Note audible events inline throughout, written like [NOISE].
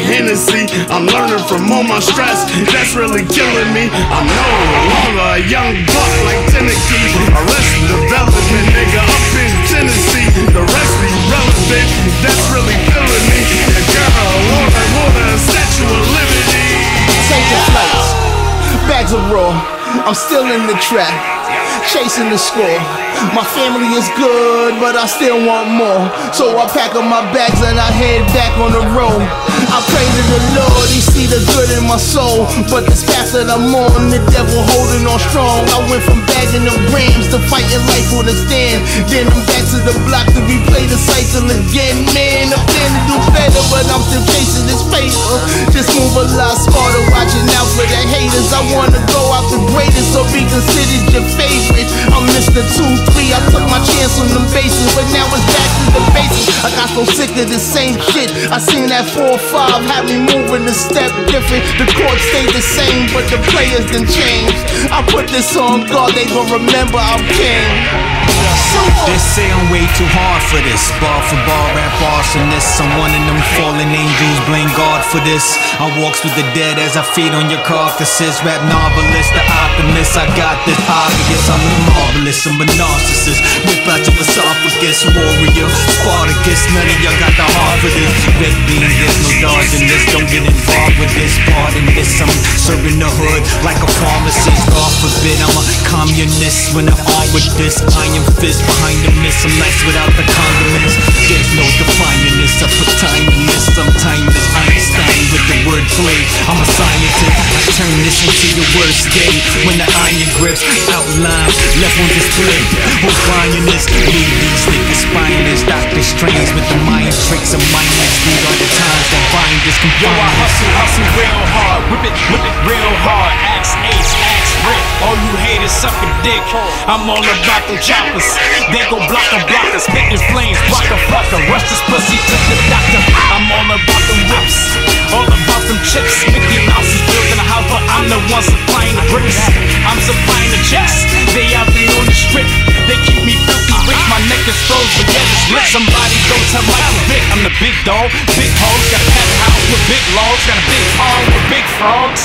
like Hennessy. I'm learning from all my stress, that's really killing me. I'm no longer a young buck like Tennessee. Arrested development, nigga, up in Tennessee. The rest be relevant, that's really killing me. And girl, Lord, Lord, a statue of liberty. Taking flights, bags of raw. I'm still in the trap, chasing the score. My family is good, but I still want more. So I pack up my bags and I head back on the road. I pray to the Lord, He see the good in my soul. But this path that I'm on, the devil holding on strong. I went from bagging the grams to fighting life on the stand. Then I'm back to the block to replay the cycle again. Man, I'm plan to do better, but I'm still chasing this paper. Just move a lot smarter, watching out for so the same shit. I seen that 4 5 had me moving a step different. The chords stayed the same, but the players done changed. I put this on God, they gon' remember I'm king. They say I'm way too hard for this. Bar for bar, rap arsonist. I'm one of them fallen angels. Blame God for this. I walks with the dead as I feed on your carcasses. Rap novelist, the optimist. I got this obvious. I'm a marvelous. I'm a narcissist. Whip out your esophagus, warrior. Spartacus. None of y'all got the heart for this. Red bean, there's no dodging this. Don't get involved with this. Pardon this. I'm serving the hood like a pharmacist. God forbid I'm a communist when I'm with this iron fist behind the mist. I'm nice without the condiments. There's no defining this. I put time in this. I'm timeless. Einstein with the wordplay. I'm a scientist. I turn this into your worst day. When the iron grips outline left on display. Who's buying this? Leave these niggas spineless. Doctor Strange with the mind tricks and mindless. These are the times that find this Yo, I hustle, hustle real hard, whip it, whip it real hard. Dick. I'm all about them choppers. They go block them blockers, spitting flames, block a fucker. Rush this pussy to the doctor. I'm all about them whips, all about them chips. Mickey Mouse is building a house, but I'm the one supplying the bricks. I'm supplying the checks. They out there on the strip. They keep me. My neck is frozen, lit. Somebody go tell Michael Vick. I'm the big dog, big hoes, got a penthouse with big logs, got a big pond with big frogs.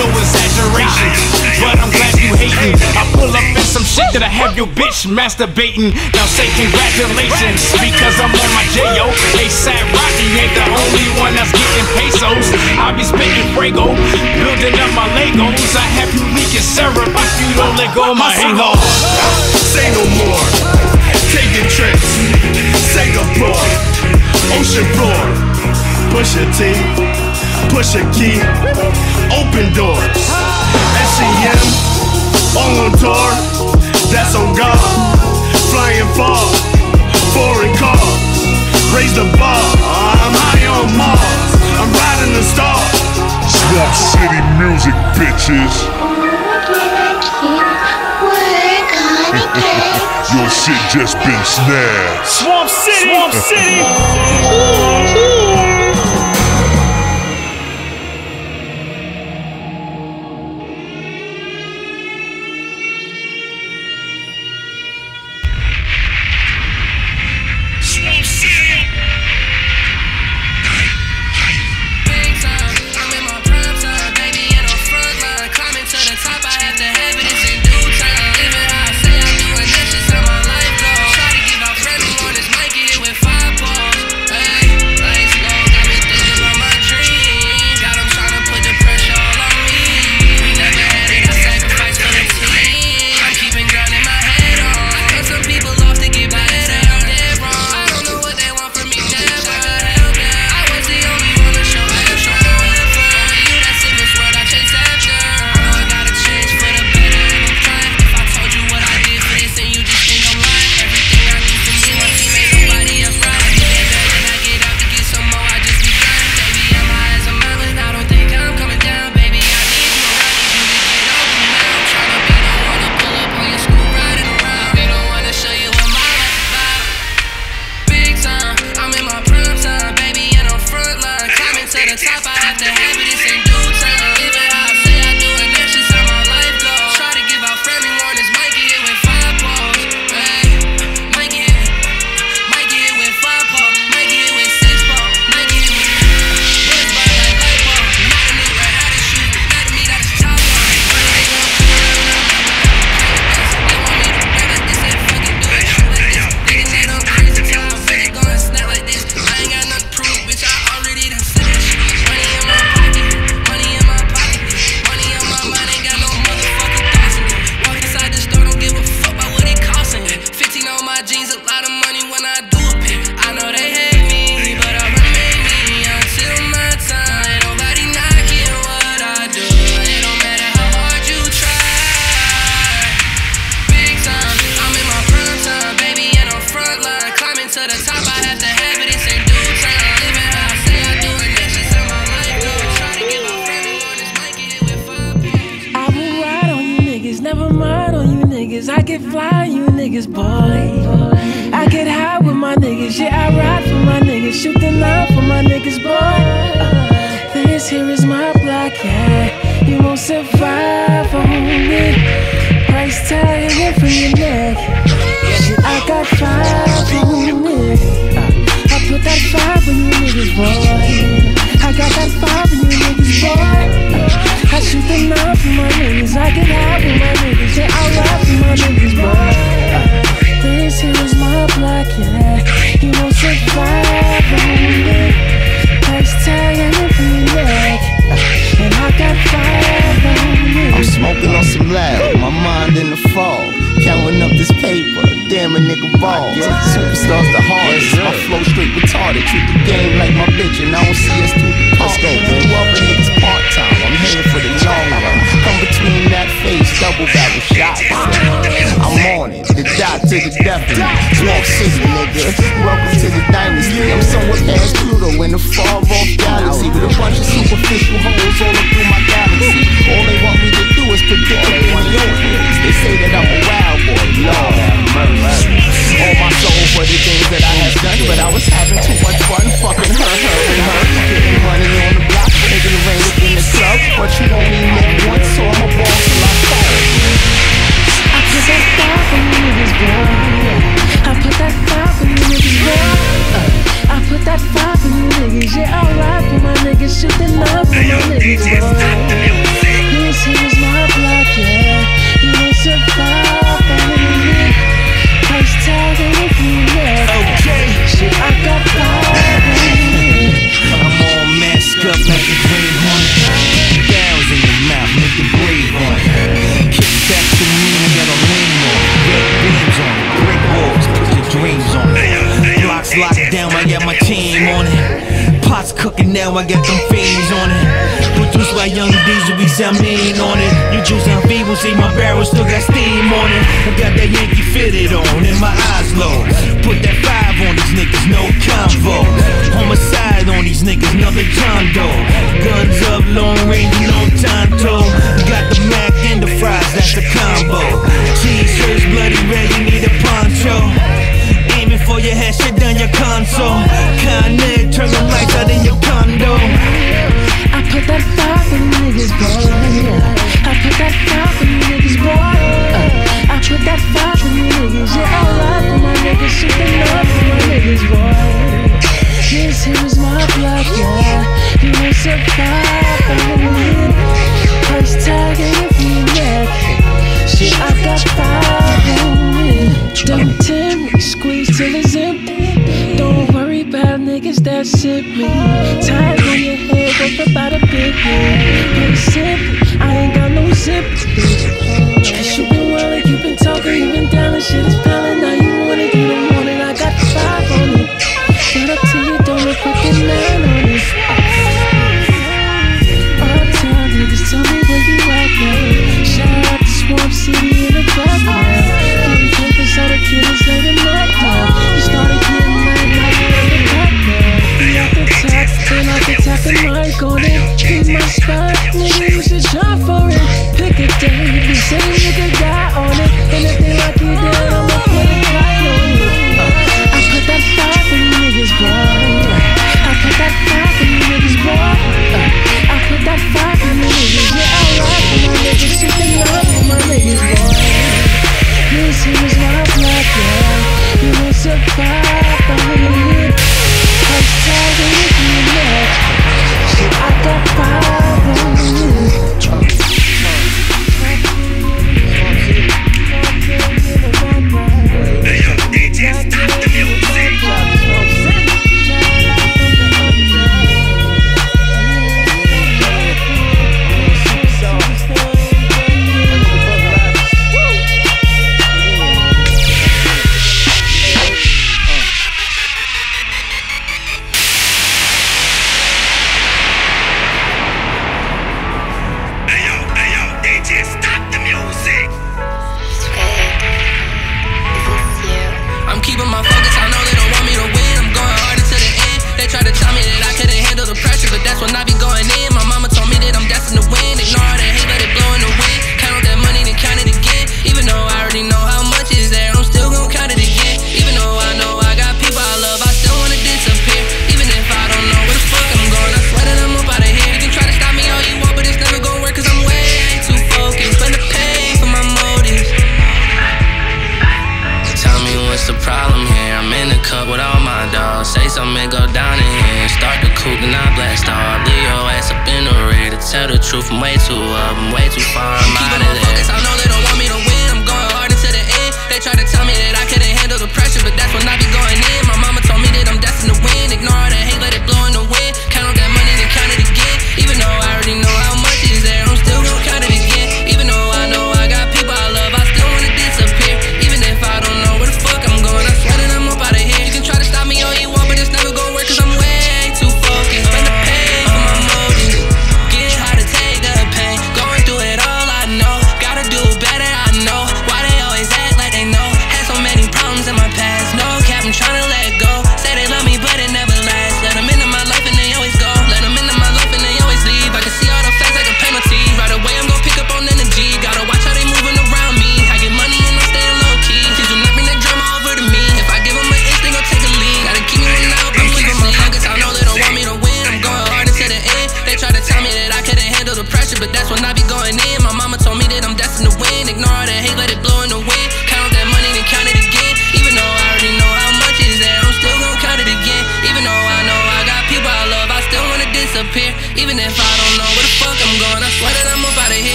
No exaggeration, but I'm glad you hating. I pull up in some shit that I have your bitch masturbating. Now say congratulations, because I'm on my J.O. ASAP Rocky ain't the only one that's getting pesos. I be spitting Fuego, building up my Legos. I have you leaking syrup if you don't let go of my halo. Say no more. Taking trips. Singapore. Ocean floor. Push a T. Push a key. Open doors. SEM. All on tour. That's on God. Flying far. Foreign cars. Raise the bar. I'm high on Mars. I'm riding the stars. Swamp City music, bitches. Your shit just been snagged. Swamp City! [LAUGHS] Swamp City! Got that five on you niggas, boy. I shoot the nine for my niggas. I get high with my niggas. Yeah, I ride for my niggas, boy. This here is my block, yeah. You won't survive on it. Price tag from your neck. And I got five on it. I'm smoking on some loud, my mind in the fog. Counting up this paper, damn a nigga balls. Superstars the hardest, my flow straight retarded. Treat the game like my bitch, and I don't see us through Let's go. Niggas part time, I'm heading for the long run. Come between that face, double barrel shots. I'm on it, the dot to the death. Small city, nigga. Welcome to the dynasty. I'm somewhere past Pluto in the far off galaxy with a bunch of superficial hoes all up team on it. Pots cooking now, I got them fiends on it. Produced by Young Diesel, we sell mean on it. You juice on feeble, see my barrel still got steam on it. I got that Yankee fitted on, and my eyes low. Put that five on these niggas, no convo. Homicide on these niggas, another John. Guns up, long range, no time to. Got the Mac and the fries, that's a combo. Cheese bloody red, you need a poncho. Aiming for your shit down your console. Con Ed, turn the lights out in your condo. I put that five in niggas, boy. I put that five in niggas, boy. I put that five in niggas. Yeah, I ride for my niggas, shoot the love for my niggas, boy. This here is my blood, yeah. You won't survive it. Price tag ain't if you neck. Shit, I got five on it. Squeeze till it's empty. Don't worry about niggas that sip me. Tag on your head, worth about a big one. Simple, I ain't got no zip. Cause you been wildin', you been talking, you been down, and shit is piling.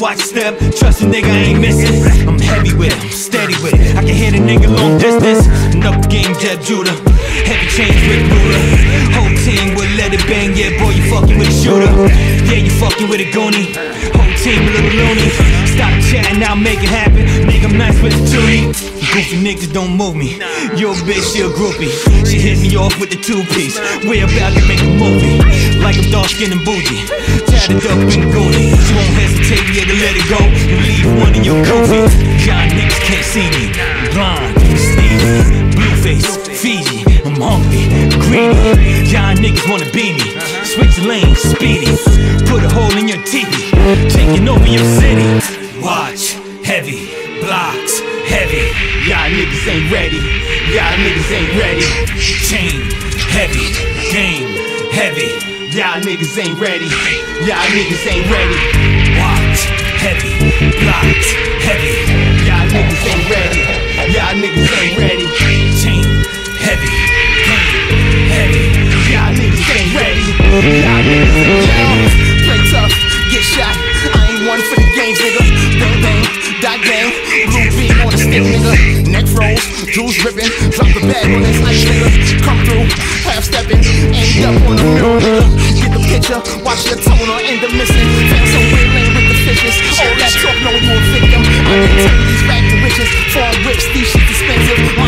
watch step, trust a nigga ain't missing. I'm heavy with it, steady with it. I can hit a nigga long distance. Enough game, Jeb Judah. Heavy change with Buddha. Whole team will let it bang, yeah, boy, you fucking with a shooter. Yeah, you fucking with a goonie. Whole team a little loony. Stop chatting, I'll make it happen. Nigga, I'm nice with the tootie. Goofy niggas don't move me. Your bitch, she a groupie. She hit me off with the two piece. We about to make a movie. Like I'm dark skinned and bougie. You won't hesitate, to let it go. You leave one in your coffin. Y'all niggas can't see me. Blind, steamy, blue face, Fiji I'm hungry, greedy. Y'all niggas wanna be me. Switch lanes, speedy. Put a hole in your TV. Taking over your city. Watch, heavy, blocks, heavy. Y'all niggas ain't ready. Y'all niggas ain't ready. Chain, heavy, game, heavy. Y'all niggas ain't ready. Y'all niggas ain't ready. Watch, heavy, blocked, heavy. Y'all niggas ain't ready. Y'all niggas ain't ready. Chain, heavy, pain, heavy. Y'all niggas ain't ready. Y'all niggas ain't ready. Play tough, get shot. I ain't one for the games, nigga. Dot gang, blue beam on the stick, nigga. Neck froze, jewels dripping. Drop the bag on this ice, nigga. Come through, half stepping, end up on the mirror. nigga. Get the picture, watch the toner, end up missing. Fans so weird, with the fishes. All that talk, no, you a victim. I can turn these back to riches. Farm rips, these shit expensive.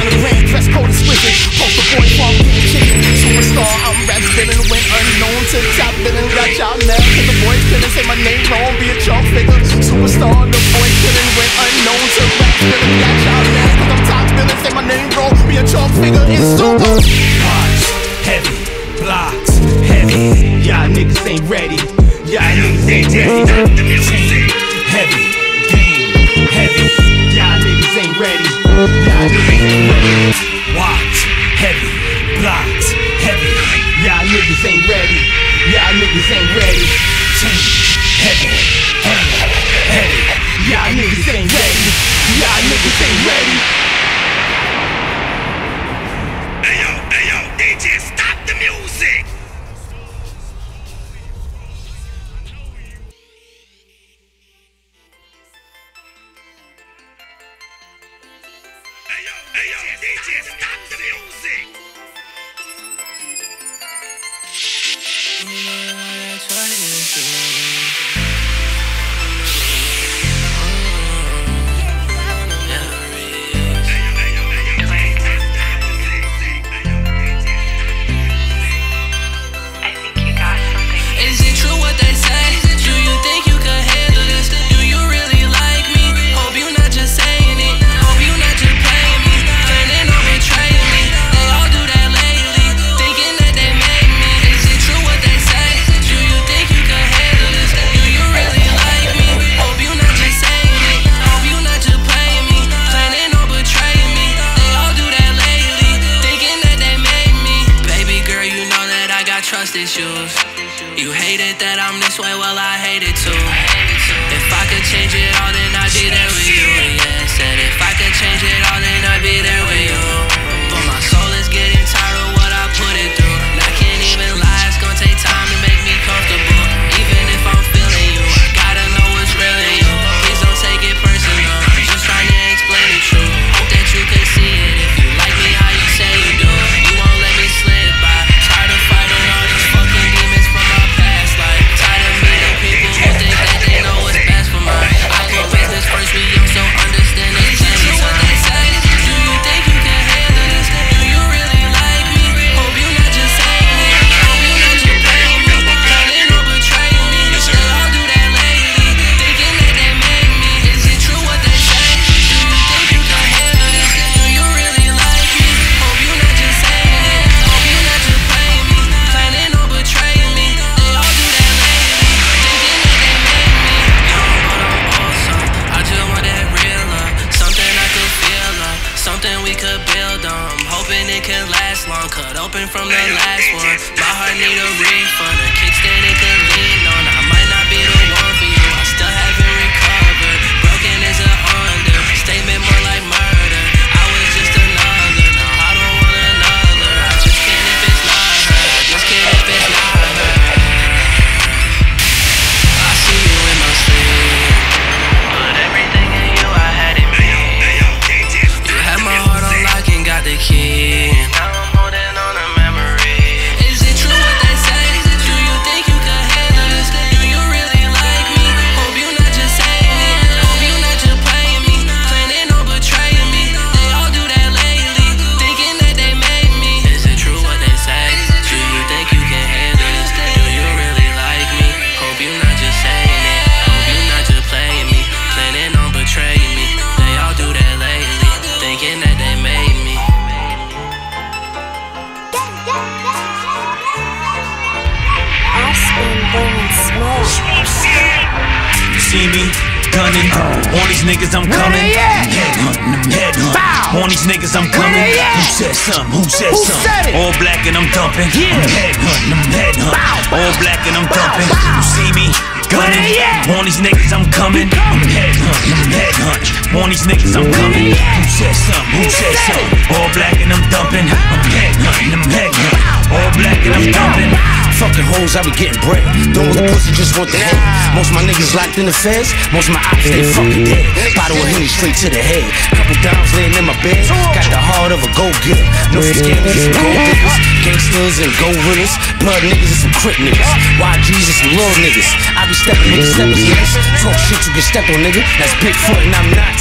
Who said something? Who said something? All black and I'm dumping. I'm headhunting them, headhunting. All black and I'm dumping. You see me gunning on these niggas, I'm coming. I'm headhunting them, headhunting. On these niggas, I'm coming. Who said something? Who said something? All black and I'm dumping. I'm headhunting them, headhunting. All black and I'm dumping. Fucking hoes, I be getting bread. Don't want the pussy, just want the head. Most of my niggas locked in the feds. Most of my ops, they fucking dead. Bottle of Henny straight to the head. Couple dimes laying in my bed. Got the heart of a gold getter. No for scammers and gold diggers. Gangsters and gold winners. Blood niggas and some crit niggas. YGs and some little niggas. I be stepping niggas, steppers niggas. Talk shit, you get stepped on, nigga. That's Bigfoot and I'm not.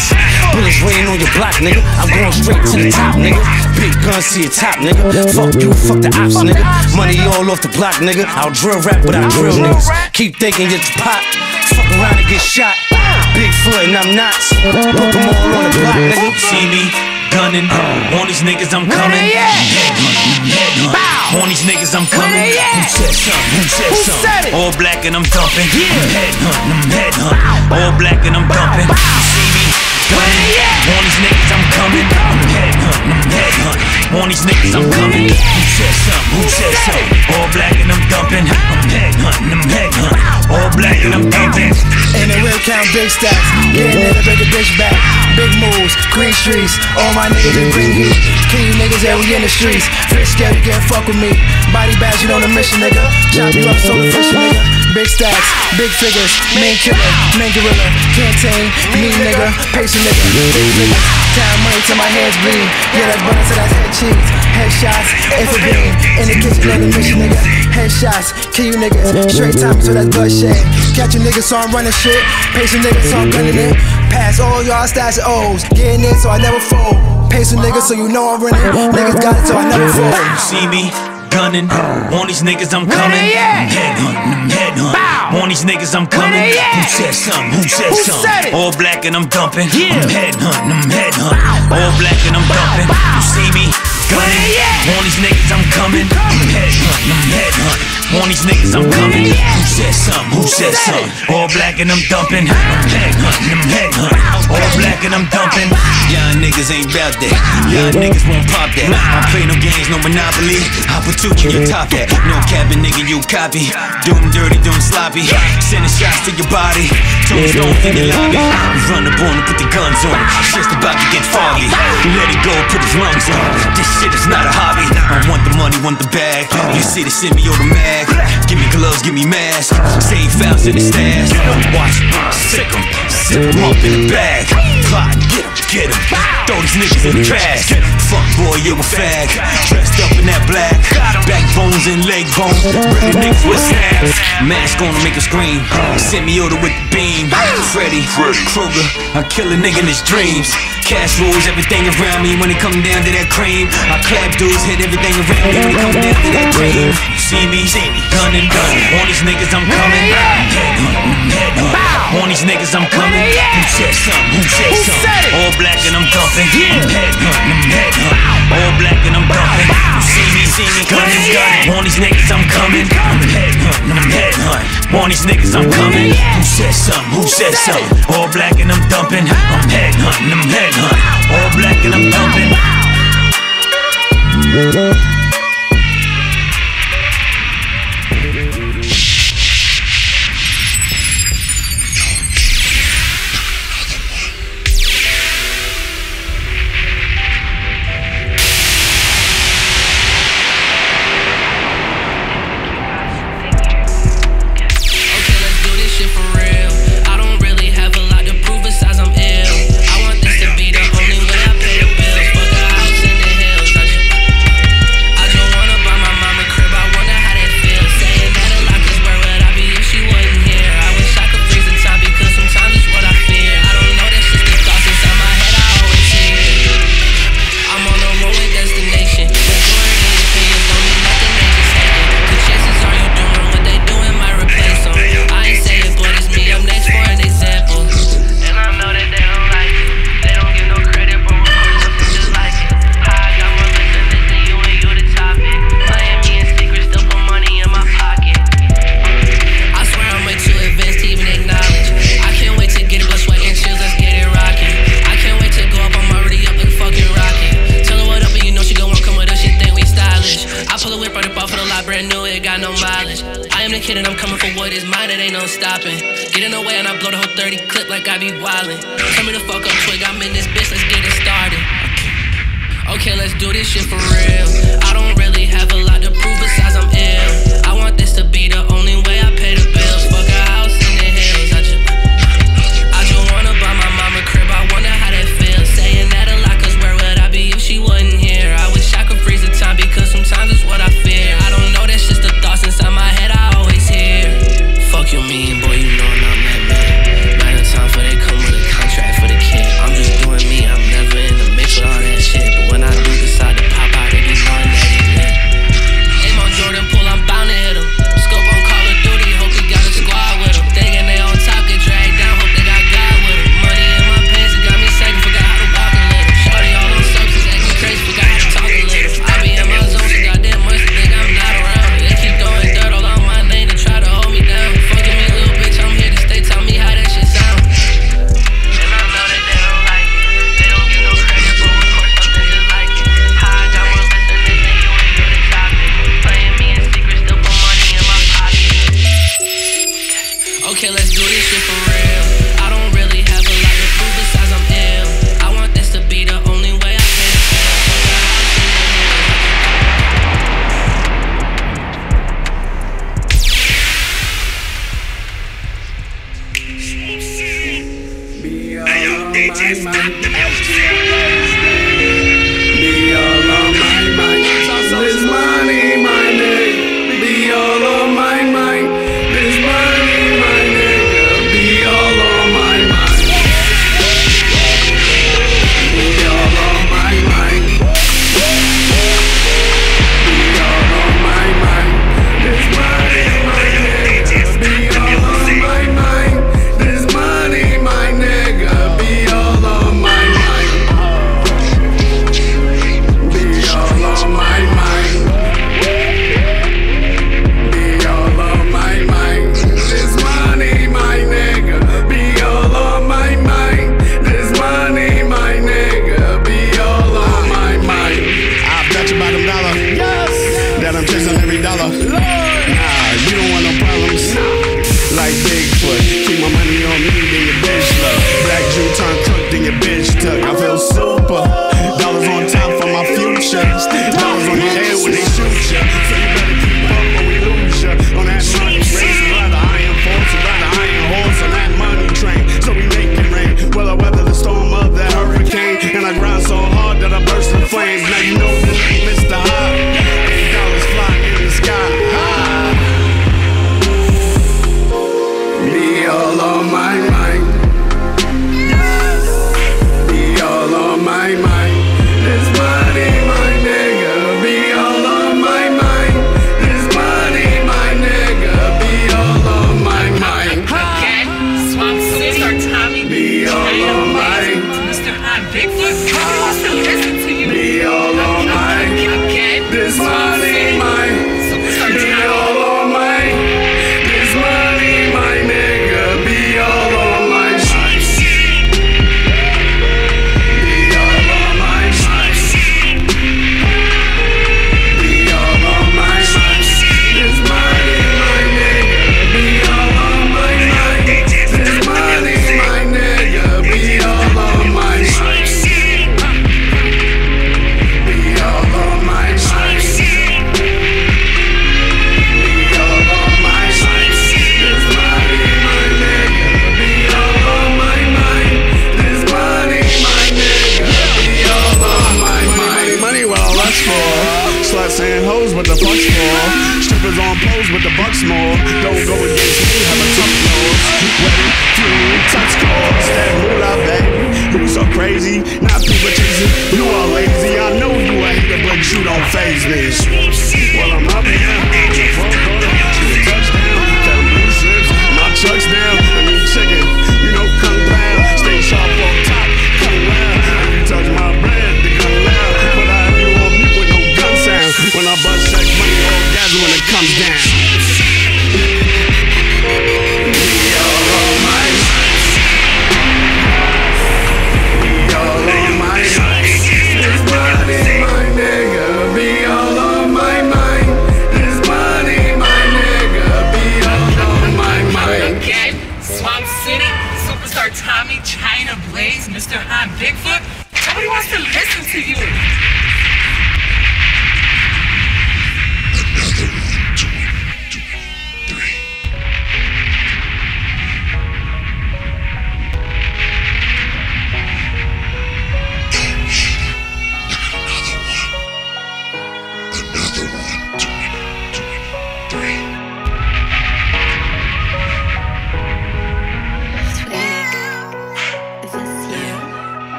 Bullets raining on your block, nigga. I'm going straight to the top, nigga. Big guns to your top, nigga. Fuck you, fuck the ops, nigga. Money all off the block, nigga. I'll drill rap, but I drill niggas. Keep thinking the pot. Fuck around and get shot. Bigfoot and I'm not. Put them all on the block, nigga. See me gunning uh. on these niggas, I'm coming. On these niggas, I'm coming. Who said something? Who said something? All black and I'm dumping. I'm headhunting, I'm headhunting. All black and I'm dumping. See me gunning on these niggas, I'm coming. I'm headhunting, I'm headhunting. On these niggas, I'm coming. Who said something? Who said something? All black and I'm dumping. I'm headhunting, I'm headhunting. All black and I'm dumping. And they will count big stacks. Getting in to break a bitch back. Big moves, green streets. All my niggas in green heat. King niggas, yeah, we in the streets. Feel scared, you can't fuck with me. Body bags, you on a mission, nigga. Chop you up, so efficient, nigga. Big stacks, big figures. Main killer, main gorilla. Can't tame, mean nigga. Patient nigga, big nigga. Time money till my hands bleed. Yeah, that's butter to that head cheese. Headshots, it's a beam. In the kitchen, on the mission, nigga. Headshots, kill you niggas. Straight time, so that's bloodshed. Catch you niggas, so I'm running shit. Patient niggas, so I'm gunning it. Pass all y'all stash of O's. Getting in, so I never fold. Patient niggas, so you know I'm running. Niggas got it, so I never fold. You see me gunning on these niggas, I'm coming. I'm headhunting, I'm headhunting. On these niggas, I'm coming. Who said something? Who said something? All black and I'm dumping. I'm headhunting, I'm headhunting. All black and I'm dumping. You see me gunning on these niggas, I'm coming. I'm headhunting, I'm headhunting. On these niggas, I'm coming. Who said something? Who said something? All black and I'm dumping. I'm I'm head. All black and I'm dumping. Y'all niggas ain't bout that. Y'all niggas won't pop that. I play no games, no monopoly. I put two in your top hat. No cabin, nigga, you copy. Doing dirty, doing sloppy. Sending shots to your body. Tombstone in the lobby. You run the on and put the guns on it. Shit's about to get foggy. Let it go, put his lungs on. This shit is not a hobby. I want the money, want the bag. You see this semi-automatic bag. Give me gloves, give me masks. Same fouls in the stash. Watch, sick em, zip em up in the bag. Plot, get em, get em. Throw these niggas in the trash. Fuck boy, you a fag. Dressed up in that black. Backbones and leg bones. Ripping niggas with snaps. Mask gonna make a scream. Send me with the beam. Freddy, Freddy Krueger. I kill a nigga in his dreams. Cash rules everything around me when it come down to that cream. I clap dudes, hit everything around me when it come down to that cream. You see me, see me, done and done. On these niggas, I'm coming. On these niggas, I'm coming. Who said something? Who said something? All black and I'm dumping. I'm head hunting, I'm head hunting. All black and I'm dumping. You see me, see me, gun and. On these niggas, I'm coming. I'm head hunting, I'm head hunting. On these niggas, I'm coming. Who said something? Who said something? All black and I'm dumping. I'm head hunting, I'm head hunting. All black and I'm dumping.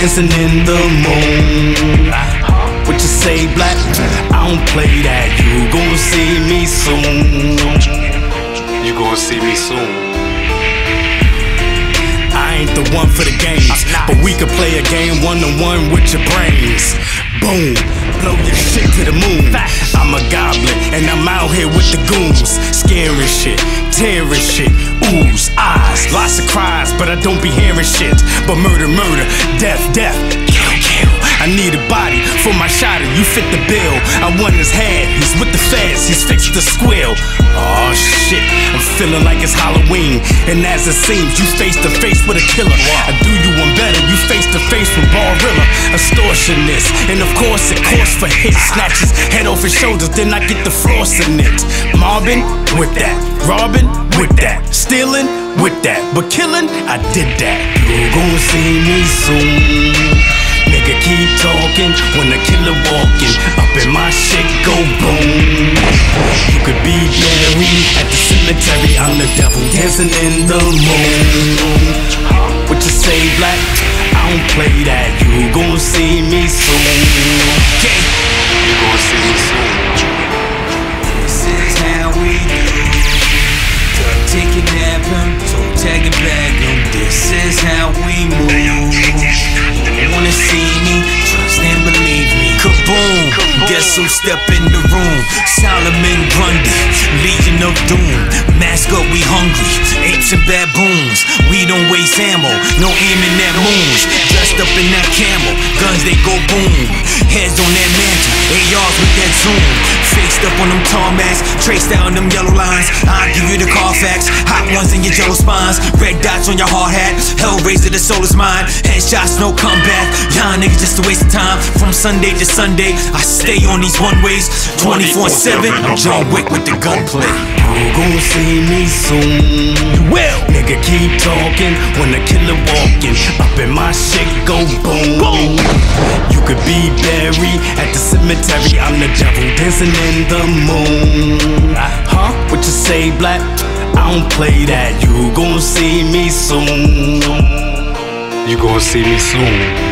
Dancing in the moon. What you say, black? I don't play that. You gon' see me soon. You gon' see me soon. I ain't the one for the games, but we could play a game one on one with your brains. Boom, blow your shit to the moon. I'm a goblin, and I'm out here with the goons, scaring shit, tearing shit, oohs, eyes, lots of cries, but I don't be hearing shit. But murder, murder, death, death. I need a body for my shot, you fit the bill. I want his head, he's with the feds, he's fixed the squill. Oh shit, I'm feeling like it's Halloween. And as it seems, you face to face with a killer. I do you one better, you face to face with Barilla, extortionist. And of course, it calls for hit snatches, head off his shoulders, then I get the floss in it. Mobbing with that, robbing with that, stealing with that, but killing, I did that. You gon' see me soon. Nigga, keep talking when the killer walking. Up in my shit go boom. You could be buried at the cemetery. I'm the devil dancing in the moon. What you say, black? I don't play that. You gon' see me soon. Gon' see me soon. This is how we do. Take him, so tag it. This is how we move. Who step in the room? Solomon Grundy, Legion of Doom. Mask up, we hungry. Apes and baboons. We don't waste ammo, no aiming at moons. Dressed up in that camel, guns they go boom. Heads on that mantle, ARs with that zoom. Faced up on them tarmacs, traced out on them yellow lines. I'll give you the Carfax, hot ones in your jello spines. Red dots on your hard hat, hell Hellraiser, the soul is mine. Headshots, no comeback. Y'all niggas just a waste of time. From Sunday to Sunday, I stay on these one ways 24 7. I'm John Wick with the gunplay. You gon' see me soon. You will. Nigga, keep talking when the killer walking. Up in my shit go boom. boom. You could be buried at the cemetery. I'm the devil dancing in the moon. Huh? What you say, black? I don't play that. You gon' see me soon. You gon' see me soon.